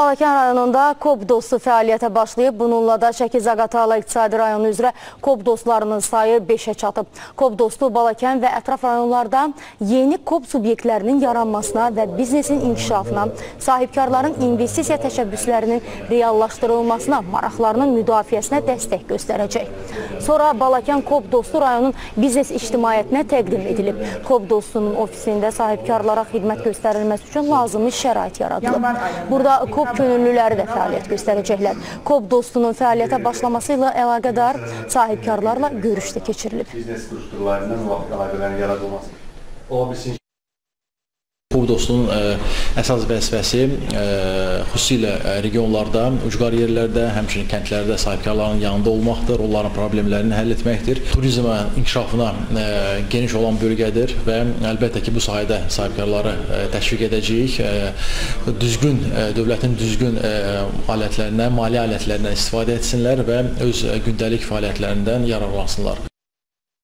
Balakən rayonunda KOB dostu fəaliyyətə başlayıb. Bununla da Şəki-Zaqatala iqtisadi rayonu üzrə KOB dostlarının sayı 5-ə çatıb. KOB dostu Balakən və ətraf rayonlarda yeni KOB subyektlərinin yaranmasına və biznesin inkişafına, sahibkarların investisiya təşəbbüslərinin reallaşdırılmasına, maraqlarının müdafiəsinə dəstək göstərəcək. Sonra Balakən KOB dostu rayonun biznes ictimaiyyətinə təqdim edilib. KOB dostunun ofisində sahibkarlara xidmət göstərilməsi üçün lazımi şərait yaradılıb. Burada KOB könüllüləri də fəaliyyət göstərəcəklər. KOB dostunun fəaliyyətə başlaması ilə əlaqədar sahibkarlarla görüş də keçirilib. biznes quruluşlarından müvafiq əlaqələrin yaradılması ola bilsin KOB dostunun ə, əsas vəzifəsi ə, xüsusilə ə, regionlarda, ucqar yerlərdə, həmçinin kəndlərdə sahibkarların yanında olmaqdır, onların problemlərini həll etməkdir. Turizmə inkişafına geniş olan bölgədir və əlbəttə ki, bu sahədə sahibkarları təşviq edəcəyik. Düzgün dövlətin düzgün alətlərindən, mali alətlərindən istifadə etsinlər və öz gündəlik fəaliyyətlərindən yararlansınlar.